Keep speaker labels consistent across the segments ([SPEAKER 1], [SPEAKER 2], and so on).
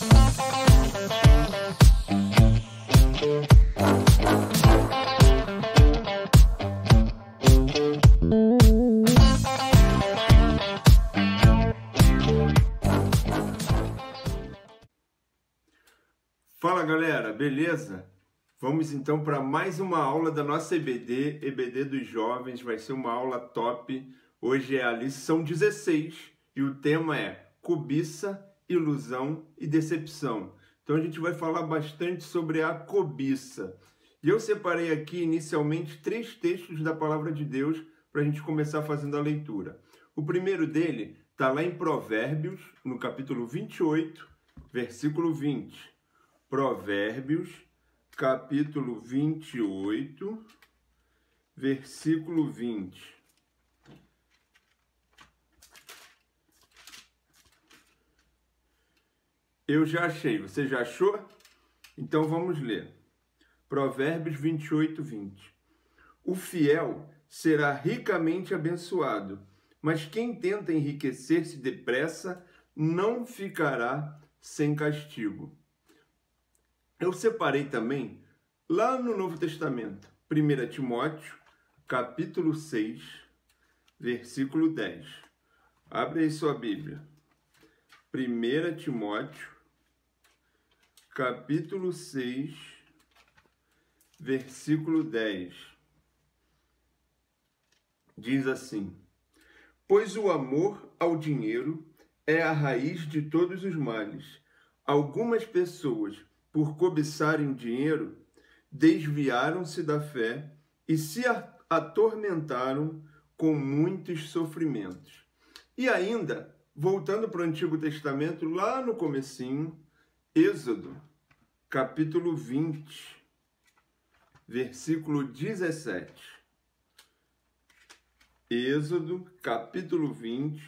[SPEAKER 1] Fala galera, beleza? Vamos então para mais uma aula da nossa EBD, EBD dos Jovens, vai ser uma aula top. Hoje é a lição 16 e o tema é cobiça, ilusão e decepção. Então a gente vai falar bastante sobre a cobiça. E eu separei aqui inicialmente três textos da palavra de Deus para a gente começar fazendo a leitura. O primeiro dele está lá em Provérbios, no capítulo 28, versículo 20. Provérbios, capítulo 28, versículo 20. Eu já achei, você já achou? Então vamos ler. Provérbios 28, 20. O fiel será ricamente abençoado, mas quem tenta enriquecer-se depressa não ficará sem castigo. Eu separei também lá no Novo Testamento, 1 Timóteo, capítulo 6, versículo 10. Abre aí sua Bíblia. 1 Timóteo, capítulo 6, versículo 10. Diz assim: Pois o amor ao dinheiro é a raiz de todos os males. Algumas pessoas por cobiçarem dinheiro, desviaram-se da fé e se atormentaram com muitos sofrimentos. E ainda, voltando para o Antigo Testamento, lá no comecinho, Êxodo, capítulo 20, versículo 17. Êxodo, capítulo 20,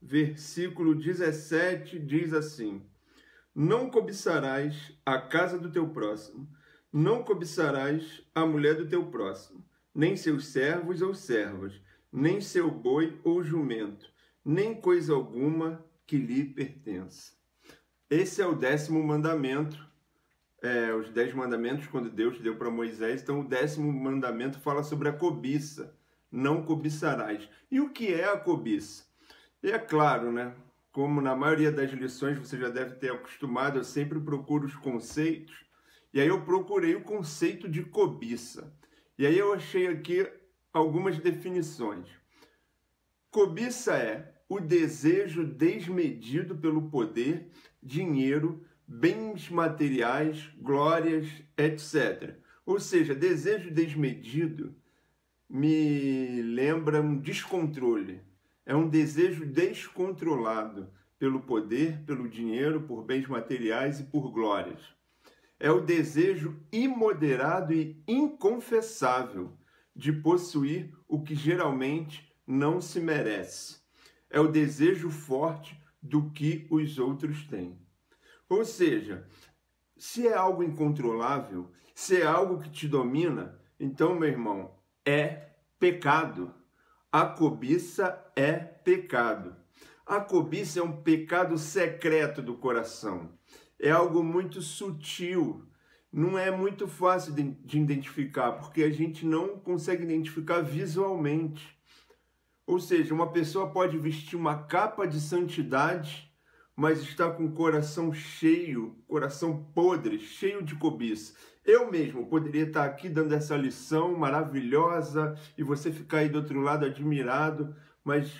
[SPEAKER 1] versículo 17 diz assim: não cobiçarás a casa do teu próximo, não cobiçarás a mulher do teu próximo, nem seus servos ou servas, nem seu boi ou jumento, nem coisa alguma que lhe pertença. Esse é o décimo mandamento, é, os dez mandamentos quando Deus deu para Moisés. Então, o décimo mandamento fala sobre a cobiça. Não cobiçarás. E o que é a cobiça? E é claro, né? como na maioria das lições você já deve ter acostumado, eu sempre procuro os conceitos. E aí eu procurei o conceito de cobiça. E aí eu achei aqui algumas definições. Cobiça é o desejo desmedido pelo poder, dinheiro, bens materiais, glórias, etc. Ou seja, desejo desmedido me lembra um descontrole, é um desejo descontrolado pelo poder, pelo dinheiro, por bens materiais e por glórias. É o desejo imoderado e inconfessável de possuir o que geralmente não se merece. É o desejo forte do que os outros têm. Ou seja, se é algo incontrolável, se é algo que te domina, então, meu irmão, é pecado. A cobiça é pecado. A cobiça é um pecado secreto do coração. É algo muito sutil. Não é muito fácil de, de identificar, porque a gente não consegue identificar visualmente. Ou seja, uma pessoa pode vestir uma capa de santidade, mas está com o coração cheio, coração podre, cheio de cobiça. Eu mesmo poderia estar aqui dando essa lição maravilhosa e você ficar aí do outro lado admirado, mas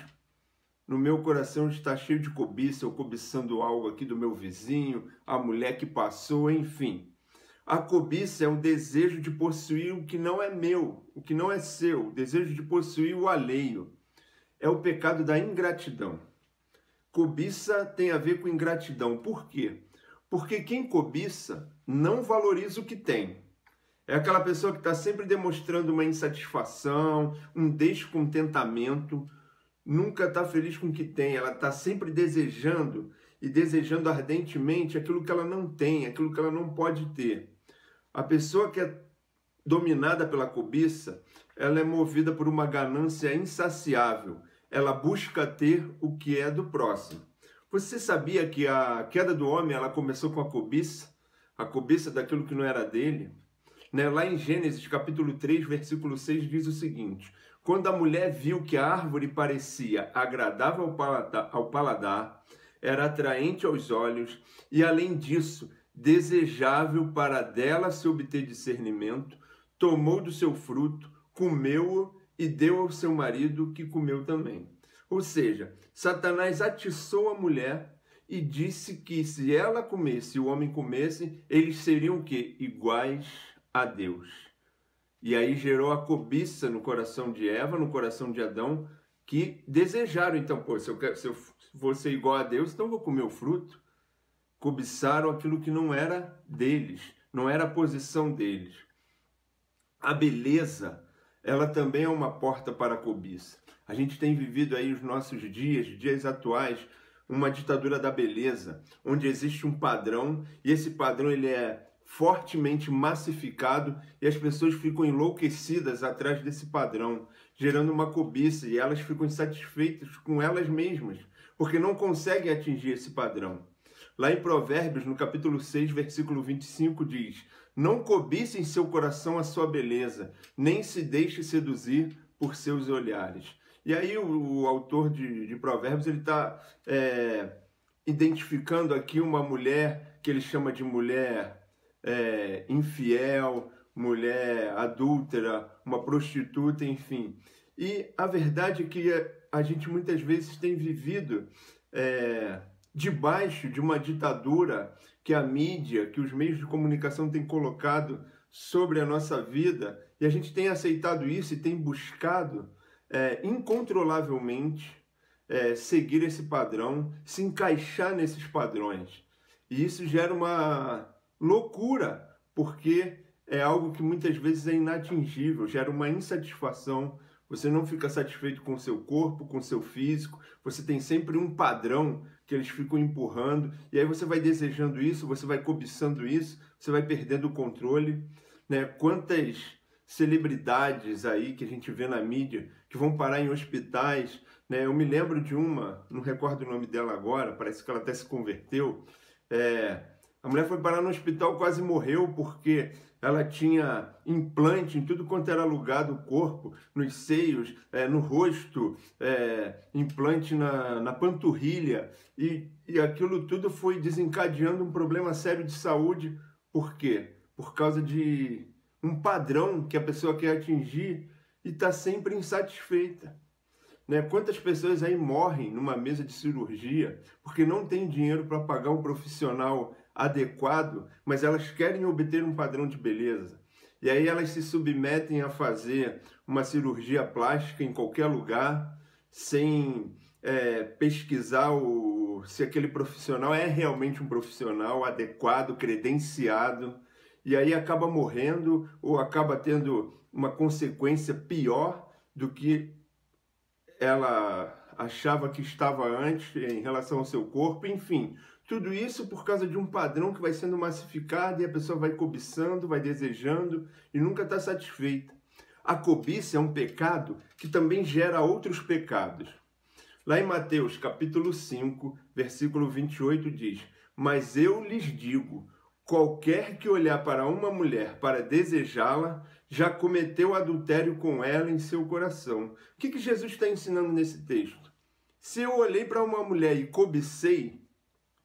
[SPEAKER 1] no meu coração está cheio de cobiça, eu cobiçando algo aqui do meu vizinho, a mulher que passou, enfim. A cobiça é um desejo de possuir o que não é meu, o que não é seu, o desejo de possuir o alheio. É o pecado da ingratidão. Cobiça tem a ver com ingratidão. Por quê? Porque quem cobiça não valoriza o que tem. É aquela pessoa que está sempre demonstrando uma insatisfação, um descontentamento, nunca está feliz com o que tem, ela está sempre desejando e desejando ardentemente aquilo que ela não tem, aquilo que ela não pode ter. A pessoa que é dominada pela cobiça, ela é movida por uma ganância insaciável. Ela busca ter o que é do próximo. Você sabia que a queda do homem ela começou com a cobiça? A cobiça daquilo que não era dele? Né? Lá em Gênesis capítulo 3, versículo 6 diz o seguinte: Quando a mulher viu que a árvore parecia agradável ao paladar, ao paladar era atraente aos olhos e, além disso, desejável para dela se obter discernimento, tomou do seu fruto, comeu-o e deu ao seu marido, que comeu também. Ou seja, Satanás atiçou a mulher e disse que se ela comesse e o homem comesse, eles seriam o quê? Iguais a Deus. E aí gerou a cobiça no coração de Eva, no coração de Adão, que desejaram, então, pô, se eu, quero, se eu for ser igual a Deus, então vou comer o fruto. Cobiçaram aquilo que não era deles, não era a posição deles. A beleza, ela também é uma porta para a cobiça. A gente tem vivido aí os nossos dias, dias atuais, uma ditadura da beleza, onde existe um padrão e esse padrão ele é fortemente massificado e as pessoas ficam enlouquecidas atrás desse padrão, gerando uma cobiça e elas ficam insatisfeitas com elas mesmas, porque não conseguem atingir esse padrão. Lá em Provérbios, no capítulo 6, versículo 25, diz: Não cobice em seu coração a sua beleza, nem se deixe seduzir por seus olhares. E aí o, o autor de, de, Provérbios ele está é, identificando aqui uma mulher que ele chama de mulher é, infiel, mulher adúltera, uma prostituta, enfim. E a verdade é que a gente muitas vezes tem vivido é, debaixo de uma ditadura que a mídia, que os meios de comunicação têm colocado sobre a nossa vida, e a gente tem aceitado isso e tem buscado é, incontrolavelmente é, seguir esse padrão, se encaixar nesses padrões. E isso gera uma loucura, porque é algo que muitas vezes é inatingível, gera uma insatisfação. Você não fica satisfeito com seu corpo, com seu físico, você tem sempre um padrão que eles ficam empurrando, e aí você vai desejando isso, você vai cobiçando isso, você vai perdendo o controle. Né? Quantas celebridades aí que a gente vê na mídia que vão parar em hospitais. Né? Eu me lembro de uma, não recordo o nome dela agora, parece que ela até se converteu. É, a mulher foi parar no hospital, quase morreu porque ela tinha implante em tudo quanto era lugar do corpo, nos seios, é, no rosto, é, implante na, na panturrilha, e, e aquilo tudo foi desencadeando um problema sério de saúde. Por quê? Por causa de um padrão que a pessoa quer atingir e está sempre insatisfeita. Né? Quantas pessoas aí morrem numa mesa de cirurgia porque não tem dinheiro para pagar um profissional adequado, mas elas querem obter um padrão de beleza. E aí elas se submetem a fazer uma cirurgia plástica em qualquer lugar, sem é, pesquisar o, se aquele profissional é realmente um profissional adequado, credenciado e aí acaba morrendo ou acaba tendo uma consequência pior do que ela achava que estava antes em relação ao seu corpo, enfim, tudo isso por causa de um padrão que vai sendo massificado e a pessoa vai cobiçando, vai desejando e nunca está satisfeita. A cobiça é um pecado que também gera outros pecados. Lá em Mateus capítulo 5, versículo 28 diz: Mas eu lhes digo, Qualquer que olhar para uma mulher para desejá-la, já cometeu adultério com ela em seu coração. O que, que Jesus está ensinando nesse texto? Se eu olhei para uma mulher e cobicei,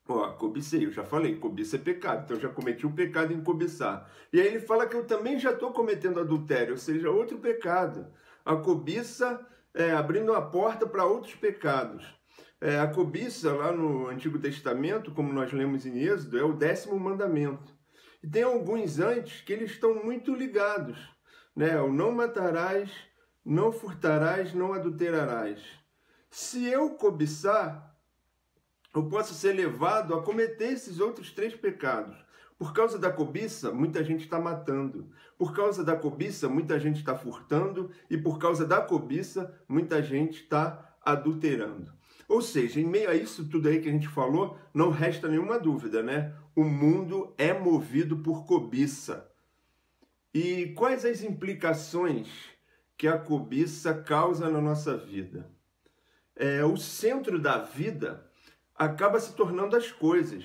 [SPEAKER 1] ó, cobicei, eu já falei, cobiça é pecado, então eu já cometi um pecado em cobiçar. E aí ele fala que eu também já estou cometendo adultério, ou seja, outro pecado. A cobiça é, abrindo a porta para outros pecados. É, a cobiça, lá no Antigo Testamento, como nós lemos em Êxodo, é o décimo mandamento. E tem alguns antes que eles estão muito ligados. Né? O não matarás, não furtarás, não adulterarás. Se eu cobiçar, eu posso ser levado a cometer esses outros três pecados. Por causa da cobiça, muita gente está matando. Por causa da cobiça, muita gente está furtando. E por causa da cobiça, muita gente está adulterando. Ou seja, em meio a isso tudo aí que a gente falou, não resta nenhuma dúvida, né? O mundo é movido por cobiça. E quais as implicações que a cobiça causa na nossa vida? É, o centro da vida acaba se tornando as coisas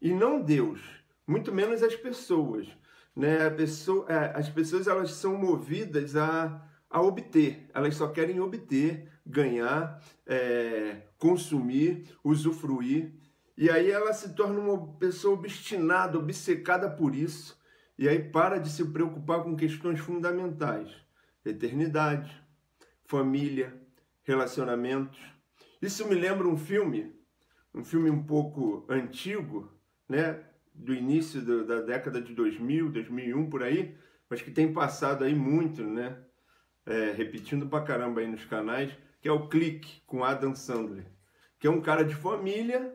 [SPEAKER 1] e não Deus, muito menos as pessoas. Né? A pessoa, é, as pessoas elas são movidas a, a obter, elas só querem obter, ganhar, é, consumir, usufruir. E aí ela se torna uma pessoa obstinada, obcecada por isso, e aí para de se preocupar com questões fundamentais: eternidade, família, relacionamentos. Isso me lembra um filme, um filme um pouco antigo, né, do início do, da década de 2000, 2001 por aí, mas que tem passado aí muito, né, é, repetindo pra caramba aí nos canais, que é o Clique com Adam Sandler, que é um cara de família,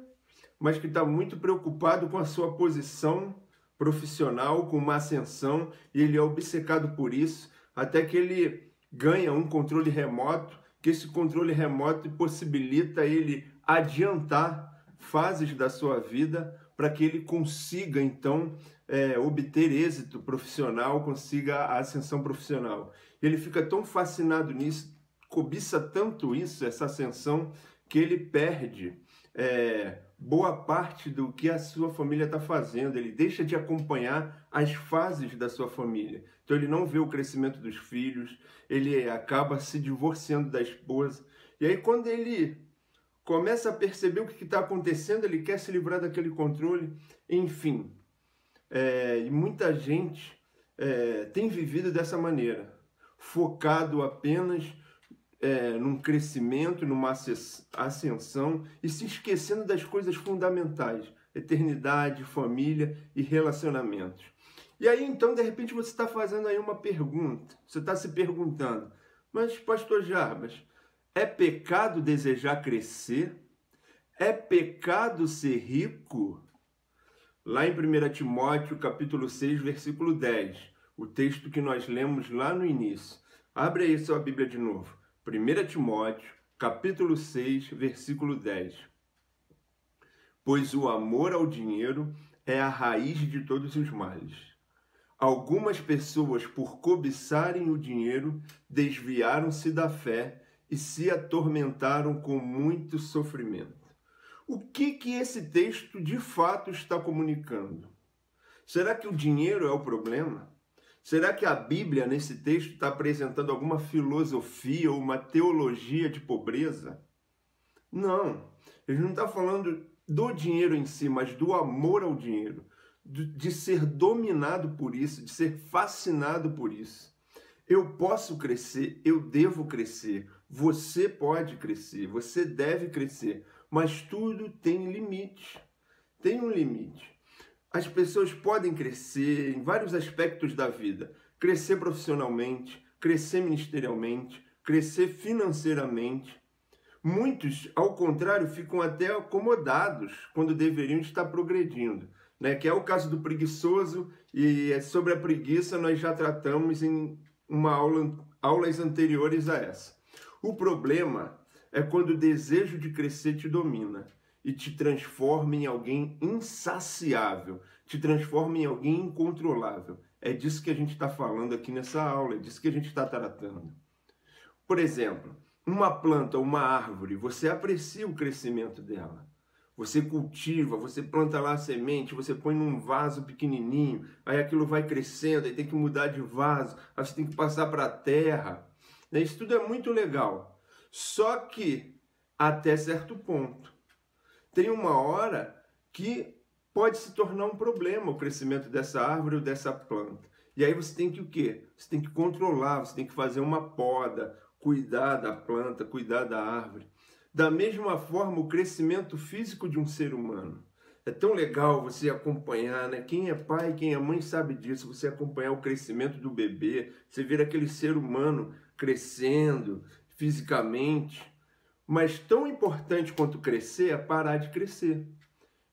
[SPEAKER 1] mas que está muito preocupado com a sua posição profissional, com uma ascensão, e ele é obcecado por isso, até que ele ganha um controle remoto, que esse controle remoto possibilita ele adiantar fases da sua vida para que ele consiga, então, é, obter êxito profissional, consiga a ascensão profissional. Ele fica tão fascinado nisso, cobiça tanto isso, essa ascensão, que ele perde é, boa parte do que a sua família está fazendo, ele deixa de acompanhar as fases da sua família. Então ele não vê o crescimento dos filhos, ele acaba se divorciando da esposa. E aí quando ele começa a perceber o que está acontecendo, ele quer se livrar daquele controle, enfim. É, e muita gente é, tem vivido dessa maneira, focado apenas é, num crescimento, numa ascensão e se esquecendo das coisas fundamentais: eternidade, família e relacionamentos. E aí então, de repente, você está fazendo aí uma pergunta, você está se perguntando, mas, Pastor Jarbas, é pecado desejar crescer? É pecado ser rico? Lá em 1 Timóteo, capítulo 6, versículo 10, o texto que nós lemos lá no início. Abre aí sua Bíblia de novo. 1 Timóteo, capítulo 6, versículo 10. Pois o amor ao dinheiro é a raiz de todos os males. Algumas pessoas, por cobiçarem o dinheiro, desviaram-se da fé e se atormentaram com muito sofrimento. O que que esse texto de fato está comunicando? Será que o dinheiro é o problema? Será que a Bíblia nesse texto está apresentando alguma filosofia ou uma teologia de pobreza? Não. Ele não está falando do dinheiro em si, mas do amor ao dinheiro, de ser dominado por isso, de ser fascinado por isso. Eu posso crescer, eu devo crescer, você pode crescer, você deve crescer, mas tudo tem limite. Tem um limite. As pessoas podem crescer em vários aspectos da vida: crescer profissionalmente, crescer ministerialmente, crescer financeiramente. Muitos, ao contrário, ficam até acomodados quando deveriam estar progredindo, né? Que é o caso do preguiçoso e é sobre a preguiça nós já tratamos em uma aula, aulas anteriores a essa. O problema é quando o desejo de crescer te domina e te transforma em alguém insaciável, te transforma em alguém incontrolável. É disso que a gente está falando aqui nessa aula, é disso que a gente está tratando. Por exemplo, uma planta, uma árvore, você aprecia o crescimento dela. Você cultiva, você planta lá a semente, você põe num vaso pequenininho, aí aquilo vai crescendo, aí tem que mudar de vaso, aí você tem que passar para a terra. Isso tudo é muito legal. Só que até certo ponto. Tem uma hora que pode se tornar um problema o crescimento dessa árvore ou dessa planta. E aí você tem que o quê? Você tem que controlar, você tem que fazer uma poda, cuidar da planta, cuidar da árvore. Da mesma forma, o crescimento físico de um ser humano. É tão legal você acompanhar, né? Quem é pai, quem é mãe sabe disso. Você acompanhar o crescimento do bebê, você ver aquele ser humano crescendo fisicamente. Mas tão importante quanto crescer é parar de crescer.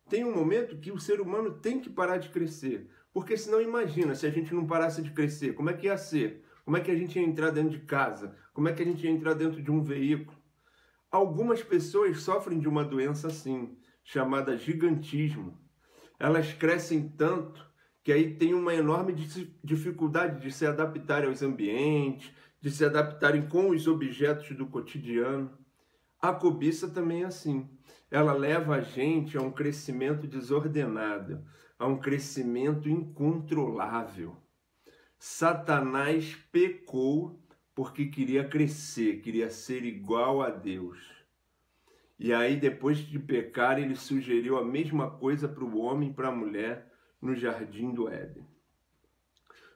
[SPEAKER 1] Tem um momento que o ser humano tem que parar de crescer. Porque senão imagina, se a gente não parasse de crescer, como é que ia ser? Como é que a gente ia entrar dentro de casa? Como é que a gente ia entrar dentro de um veículo? Algumas pessoas sofrem de uma doença assim, chamada gigantismo. Elas crescem tanto que aí tem uma enorme dificuldade de se adaptarem aos ambientes, de se adaptarem com os objetos do cotidiano. A cobiça também é assim. ela leva a gente a um crescimento desordenado, a um crescimento incontrolável. Satanás pecou porque queria crescer, queria ser igual a Deus. E aí, depois de pecar, ele sugeriu a mesma coisa para o homem e para a mulher no jardim do Éden.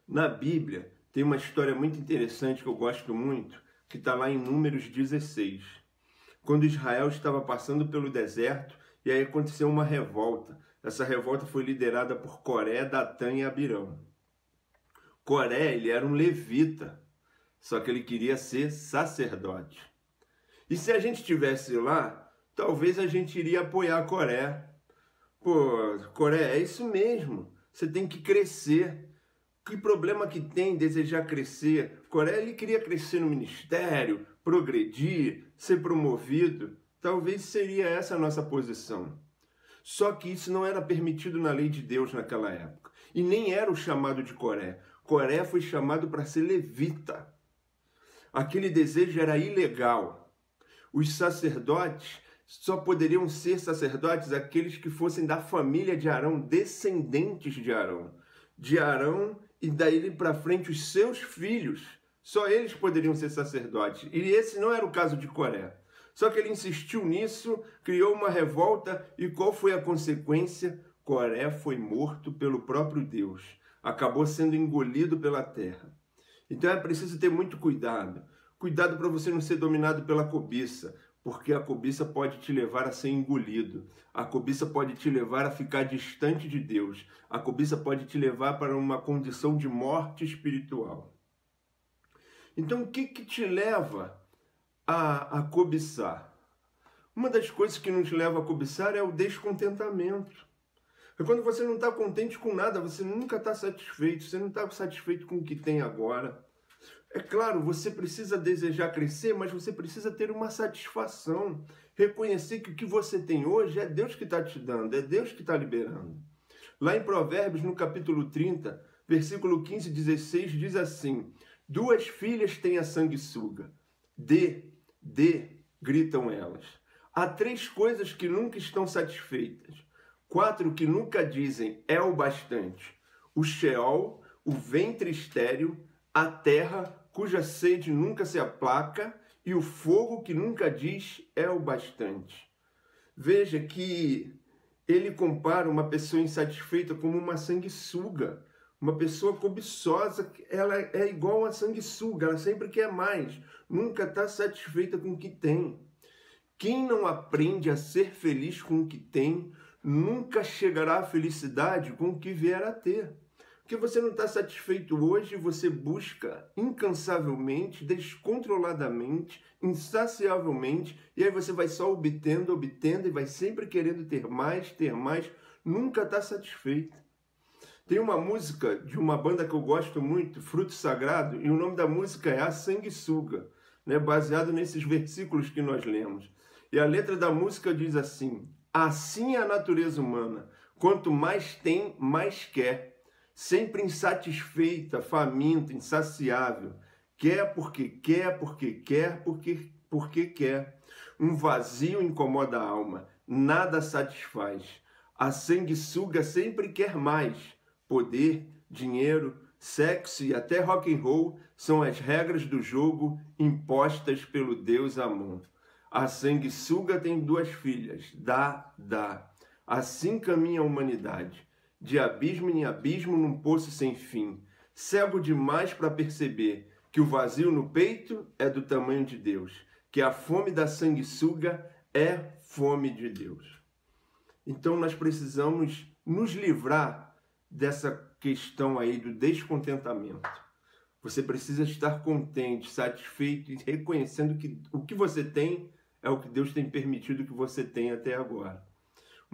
[SPEAKER 1] Na Bíblia, tem uma história muito interessante que eu gosto muito, que está lá em Números 16. Quando Israel estava passando pelo deserto, e aí aconteceu uma revolta. Essa revolta foi liderada por Coré, Datã e Abirão. Coré, ele era um levita, só que ele queria ser sacerdote. E se a gente estivesse lá, talvez a gente iria apoiar Coré. Pô, Coré, é isso mesmo. Você tem que crescer. Que problema que tem desejar crescer? Coré, ele queria crescer no ministério, progredir, ser promovido. Talvez seria essa a nossa posição. Só que isso não era permitido na lei de Deus naquela época. E nem era o chamado de Coré. Coré foi chamado para ser levita. Aquele desejo era ilegal. Os sacerdotes só poderiam ser sacerdotes aqueles que fossem da família de Arão, descendentes de Arão. De Arão e daí para frente os seus filhos. Só eles poderiam ser sacerdotes. E esse não era o caso de Coré. Só que ele insistiu nisso, criou uma revolta e qual foi a consequência? Coré foi morto pelo próprio Deus acabou sendo engolido pela terra. Então é preciso ter muito cuidado. Cuidado para você não ser dominado pela cobiça, porque a cobiça pode te levar a ser engolido. A cobiça pode te levar a ficar distante de Deus. A cobiça pode te levar para uma condição de morte espiritual. Então, o que, que te leva a, a cobiçar? Uma das coisas que nos leva a cobiçar é o descontentamento. É quando você não está contente com nada, você nunca está satisfeito, você não está satisfeito com o que tem agora. É claro, você precisa desejar crescer, mas você precisa ter uma satisfação. Reconhecer que o que você tem hoje é Deus que está te dando, é Deus que está liberando. Lá em Provérbios, no capítulo 30, versículo 15 e 16, diz assim: Duas filhas têm a sanguessuga. Dê, dê, gritam elas. Há três coisas que nunca estão satisfeitas Quatro que nunca dizem é o bastante: o Sheol, o ventre estéril, a terra cuja sede nunca se aplaca e o fogo que nunca diz é o bastante. Veja que ele compara uma pessoa insatisfeita como uma sanguessuga. Uma pessoa cobiçosa, ela é igual a sanguessuga, ela sempre quer mais, nunca está satisfeita com o que tem. Quem não aprende a ser feliz com o que tem, nunca chegará à felicidade com o que vier a ter. Porque você não está satisfeito hoje, você busca incansavelmente, descontroladamente, insaciavelmente, e aí você vai só obtendo, obtendo, e vai sempre querendo ter mais, ter mais, nunca está satisfeito. Tem uma música de uma banda que eu gosto muito, Fruto Sagrado, e o nome da música é A Sanguessuga, né, baseado nesses versículos que nós lemos. E a letra da música diz assim: Assim é a natureza humana. Quanto mais tem, mais quer. Sempre insatisfeita, faminta, insaciável. Quer porque quer, porque quer, porque, porque quer. Um vazio incomoda a alma. Nada satisfaz. A sanguessuga sempre quer mais. Poder, dinheiro, sexo e até rock and roll são as regras do jogo impostas pelo Deus Amon. A sanguessuga tem duas filhas, dá, dá. Assim caminha a humanidade, de abismo em abismo num poço sem fim, cego demais para perceber que o vazio no peito é do tamanho de Deus, que a fome da sanguessuga é fome de Deus. Então nós precisamos nos livrar dessa questão aí do descontentamento. Você precisa estar contente, satisfeito e reconhecendo que o que você tem é o que Deus tem permitido que você tenha até agora.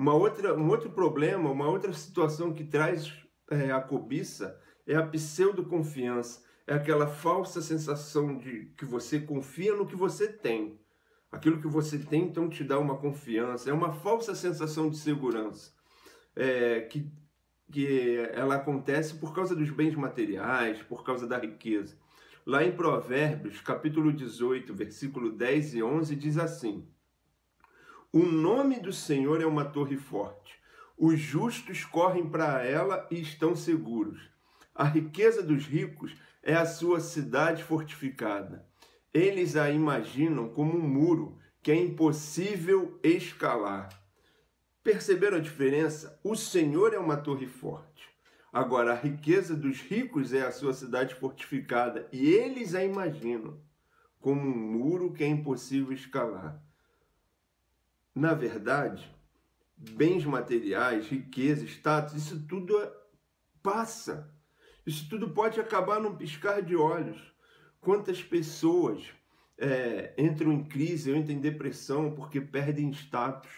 [SPEAKER 1] Uma outra, um outro problema, uma outra situação que traz é, a cobiça é a pseudo-confiança. É aquela falsa sensação de que você confia no que você tem. Aquilo que você tem, então, te dá uma confiança. É uma falsa sensação de segurança. É, que, que ela acontece por causa dos bens materiais, por causa da riqueza. Lá em Provérbios, capítulo 18, versículo 10 e 11, diz assim: O nome do Senhor é uma torre forte. Os justos correm para ela e estão seguros. A riqueza dos ricos é a sua cidade fortificada. Eles a imaginam como um muro que é impossível escalar. Perceberam a diferença? O Senhor é uma torre forte. Agora, a riqueza dos ricos é a sua cidade fortificada e eles a imaginam como um muro que é impossível escalar. Na verdade, bens materiais, riqueza, status, isso tudo é, passa. Isso tudo pode acabar num piscar de olhos. Quantas pessoas é, entram em crise ou entram em depressão porque perdem status,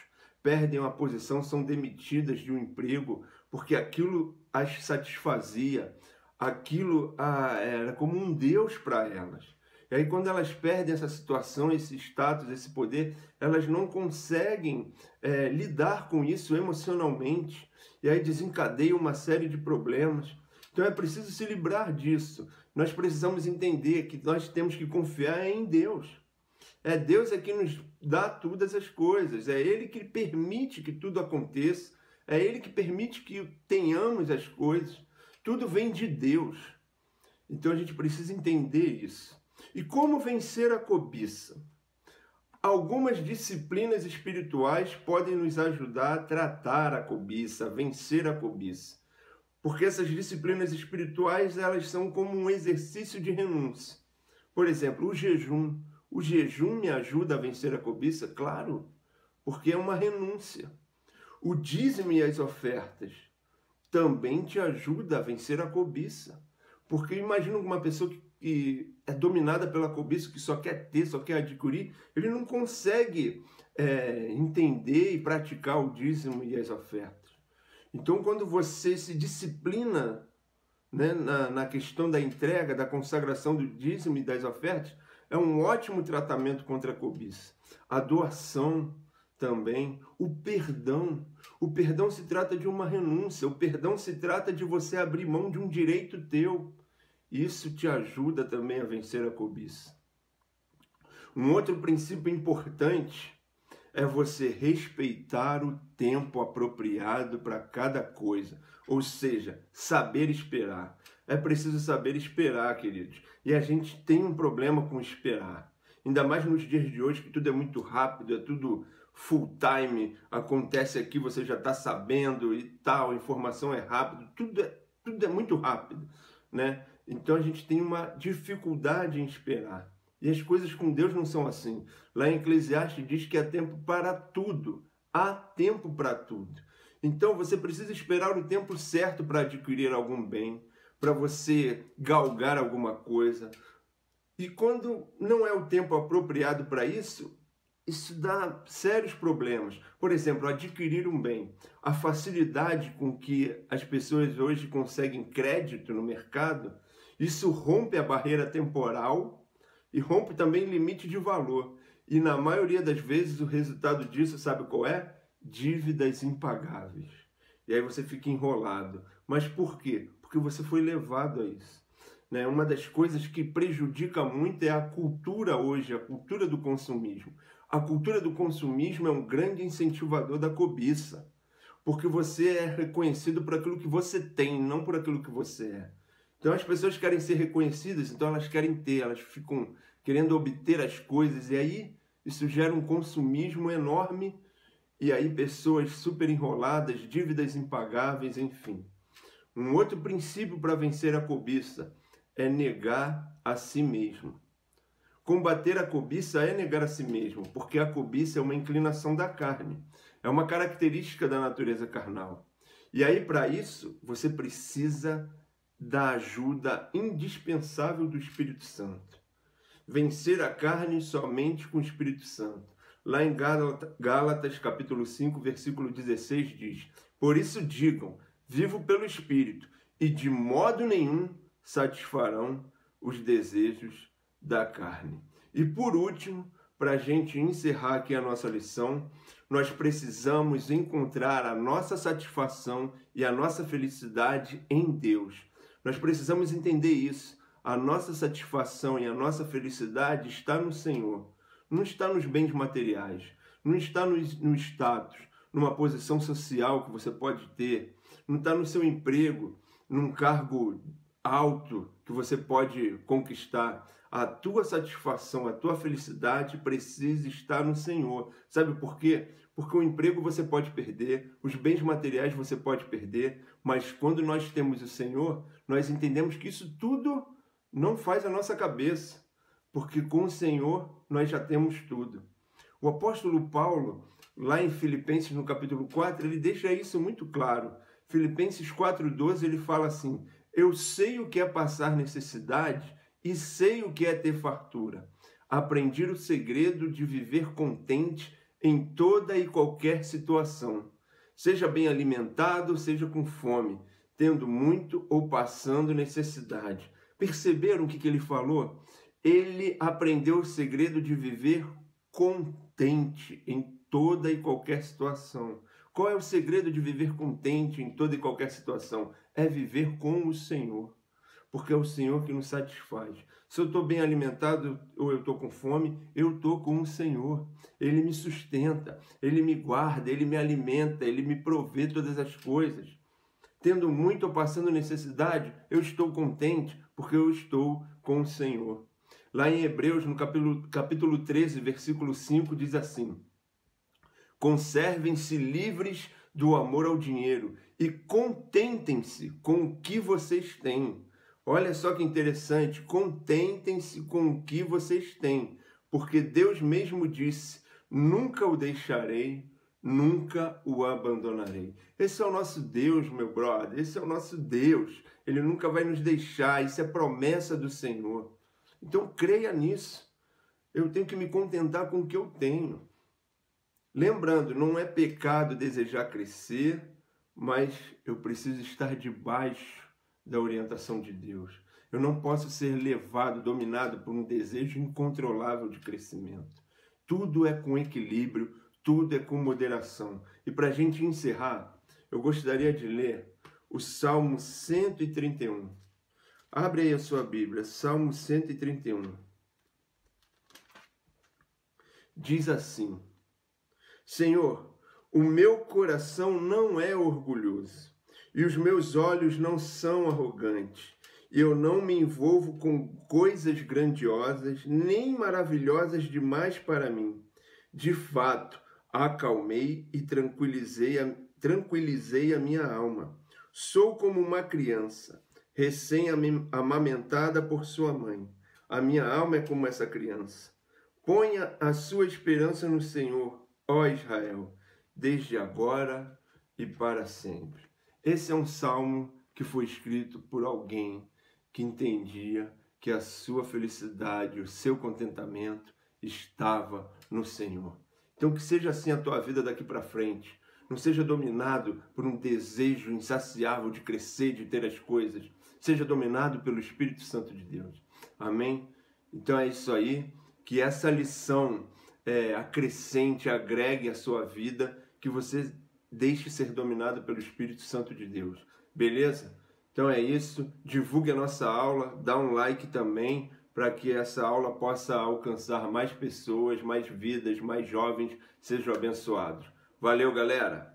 [SPEAKER 1] perdem uma posição, são demitidas de um emprego porque aquilo as satisfazia, aquilo ah, era como um Deus para elas. E aí, quando elas perdem essa situação, esse status, esse poder, elas não conseguem é, lidar com isso emocionalmente. E aí desencadeia uma série de problemas. Então é preciso se livrar disso. Nós precisamos entender que nós temos que confiar em Deus. É Deus é que nos dá todas as coisas. É Ele que permite que tudo aconteça. É Ele que permite que tenhamos as coisas. Tudo vem de Deus. Então a gente precisa entender isso. E como vencer a cobiça? Algumas disciplinas espirituais podem nos ajudar a tratar a cobiça, a vencer a cobiça. Porque essas disciplinas espirituais, elas são como um exercício de renúncia. Por exemplo, o jejum. O jejum me ajuda a vencer a cobiça? Claro, porque é uma renúncia. O dízimo e as ofertas também te ajuda a vencer a cobiça. Porque imagina uma pessoa que que é dominada pela cobiça, que só quer ter, só quer adquirir, ele não consegue é, entender e praticar o dízimo e as ofertas. Então, quando você se disciplina né, na, na questão da entrega, da consagração do dízimo e das ofertas, é um ótimo tratamento contra a cobiça. A doação também, o perdão. O perdão se trata de uma renúncia, o perdão se trata de você abrir mão de um direito teu. Isso te ajuda também a vencer a cobiça. Um outro princípio importante é você respeitar o tempo apropriado para cada coisa, ou seja, saber esperar. É preciso saber esperar, queridos. E a gente tem um problema com esperar. Ainda mais nos dias de hoje que tudo é muito rápido, é tudo full time, acontece aqui, você já está sabendo e tal, a informação é rápido, tudo é, tudo é muito rápido, né? Então a gente tem uma dificuldade em esperar. E as coisas com Deus não são assim. Lá em Eclesiastes diz que há tempo para tudo. Há tempo para tudo. Então você precisa esperar o tempo certo para adquirir algum bem, para você galgar alguma coisa. E quando não é o tempo apropriado para isso, isso dá sérios problemas. Por exemplo, adquirir um bem. A facilidade com que as pessoas hoje conseguem crédito no mercado isso rompe a barreira temporal e rompe também o limite de valor. E na maioria das vezes o resultado disso, sabe qual é? Dívidas impagáveis. E aí você fica enrolado. Mas por quê? Porque você foi levado a isso. Né? Uma das coisas que prejudica muito é a cultura hoje, a cultura do consumismo. A cultura do consumismo é um grande incentivador da cobiça, porque você é reconhecido por aquilo que você tem, não por aquilo que você é. Então as pessoas querem ser reconhecidas, então elas querem ter, elas ficam querendo obter as coisas e aí isso gera um consumismo enorme e aí pessoas super enroladas, dívidas impagáveis, enfim. Um outro princípio para vencer a cobiça é negar a si mesmo. Combater a cobiça é negar a si mesmo, porque a cobiça é uma inclinação da carne, é uma característica da natureza carnal. E aí, para isso, você precisa da ajuda indispensável do Espírito Santo. Vencer a carne somente com o Espírito Santo. Lá em Gálatas, capítulo 5, versículo 16 diz: Por isso digam, vivo pelo Espírito, e de modo nenhum satisfarão os desejos da carne. E por último, para a gente encerrar aqui a nossa lição, nós precisamos encontrar a nossa satisfação e a nossa felicidade em Deus. Nós precisamos entender isso. A nossa satisfação e a nossa felicidade está no Senhor, não está nos bens materiais, não está no, no status, numa posição social que você pode ter, não está no seu emprego, num cargo alto que você pode conquistar. A tua satisfação, a tua felicidade precisa estar no Senhor. Sabe por quê? Porque o emprego você pode perder, os bens materiais você pode perder, mas quando nós temos o Senhor, nós entendemos que isso tudo não faz a nossa cabeça, porque com o Senhor nós já temos tudo. O apóstolo Paulo, lá em Filipenses no capítulo 4, ele deixa isso muito claro. Filipenses 4:12 ele fala assim: eu sei o que é passar necessidade e sei o que é ter fartura. Aprendi o segredo de viver contente em toda e qualquer situação. Seja bem alimentado, seja com fome, tendo muito ou passando necessidade. Perceberam o que, que ele falou? Ele aprendeu o segredo de viver contente em toda e qualquer situação. Qual é o segredo de viver contente em toda e qualquer situação? É viver com o Senhor, porque é o Senhor que nos satisfaz. Se eu estou bem alimentado ou eu estou com fome, eu estou com o Senhor. Ele me sustenta, Ele me guarda, Ele me alimenta, Ele me provê todas as coisas. Tendo muito ou passando necessidade, eu estou contente, porque eu estou com o Senhor. Lá em Hebreus, no capítulo, capítulo 13, versículo 5, diz assim: Conservem-se livres do amor ao dinheiro e contentem-se com o que vocês têm. Olha só que interessante, contentem-se com o que vocês têm, porque Deus mesmo disse: Nunca o deixarei, nunca o abandonarei. Esse é o nosso Deus, meu brother, esse é o nosso Deus. Ele nunca vai nos deixar, isso é promessa do Senhor. Então creia nisso. Eu tenho que me contentar com o que eu tenho. Lembrando, não é pecado desejar crescer, mas eu preciso estar debaixo da orientação de Deus. Eu não posso ser levado, dominado por um desejo incontrolável de crescimento. Tudo é com equilíbrio, tudo é com moderação. E para a gente encerrar, eu gostaria de ler o Salmo 131. Abre aí a sua Bíblia, Salmo 131. Diz assim. Senhor, o meu coração não é orgulhoso e os meus olhos não são arrogantes. Eu não me envolvo com coisas grandiosas nem maravilhosas demais para mim. De fato, acalmei e tranquilizei a, tranquilizei a minha alma. Sou como uma criança, recém-amamentada por sua mãe. A minha alma é como essa criança. Ponha a sua esperança no Senhor ó Israel, desde agora e para sempre. Esse é um salmo que foi escrito por alguém que entendia que a sua felicidade, o seu contentamento estava no Senhor. Então que seja assim a tua vida daqui para frente. Não seja dominado por um desejo insaciável de crescer, de ter as coisas. Seja dominado pelo Espírito Santo de Deus. Amém? Então é isso aí. Que essa lição é, acrescente, agregue à sua vida, que você deixe ser dominado pelo Espírito Santo de Deus. Beleza? Então é isso. Divulgue a nossa aula, dá um like também para que essa aula possa alcançar mais pessoas, mais vidas, mais jovens sejam abençoados. Valeu, galera!